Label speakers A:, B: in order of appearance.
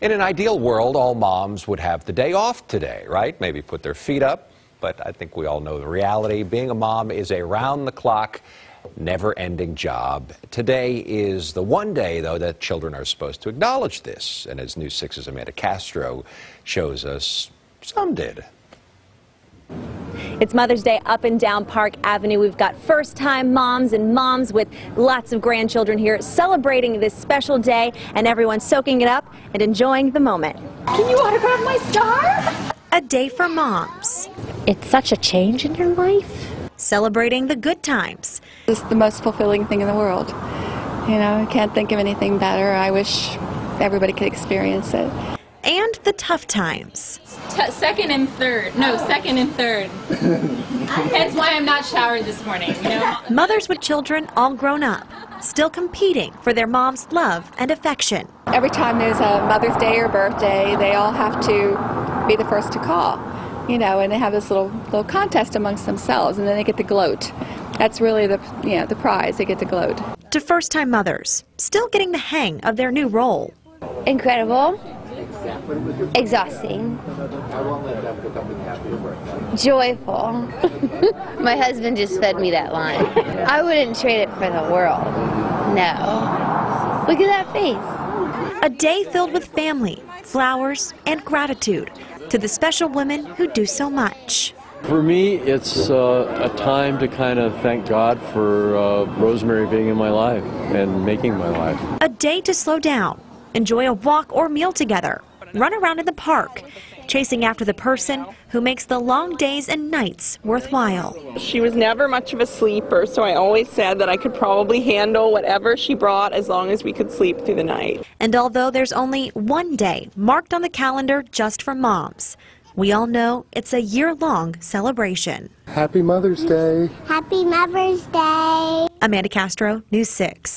A: In an ideal world, all moms would have the day off today, right? Maybe put their feet up. But I think we all know the reality. Being a mom is a round the clock, never ending job. Today is the one day, though, that children are supposed to acknowledge this. And as News 6's Amanda Castro shows us, some did.
B: It's Mother's Day up and down Park Avenue. We've got first time moms and moms with lots of grandchildren here celebrating this special day, and everyone soaking it up and enjoying the moment.
C: Can you autograph my star?
B: A day for moms,
D: It's such a change in your life.
B: celebrating the good times.
E: It's the most fulfilling thing in the world. You know, I can't think of anything better. I wish everybody could experience it.
B: And the tough times.
C: T- second and third. No, second and third. That's why I'm not showered this morning. You know.
B: Mothers with children all grown up, still competing for their mom's love and affection.
E: Every time there's a Mother's Day or birthday, they all have to be the first to call. You know, and they have this little little contest amongst themselves, and then they get to gloat. That's really the you know the prize. They get to gloat.
B: To first time mothers, still getting the hang of their new role.
F: Incredible. Exhausting. Joyful. My husband just fed me that line. I wouldn't trade it for the world. No. Look at that face.
B: A day filled with family, flowers, and gratitude to the special women who do so much.
G: For me, it's uh, a time to kind of thank God for uh, Rosemary being in my life and making my life.
B: A day to slow down, enjoy a walk or meal together, run around in the park, chasing after the person who makes the long days and nights worthwhile.
H: She was never much of a sleeper, so I always said that I could probably handle whatever she brought as long as we could sleep through the night.
B: And although there's only one day marked on the calendar just for moms, we all know it's a year long celebration.
I: Happy Mother's Day.
F: Happy Mother's Day.
B: Amanda Castro, News 6.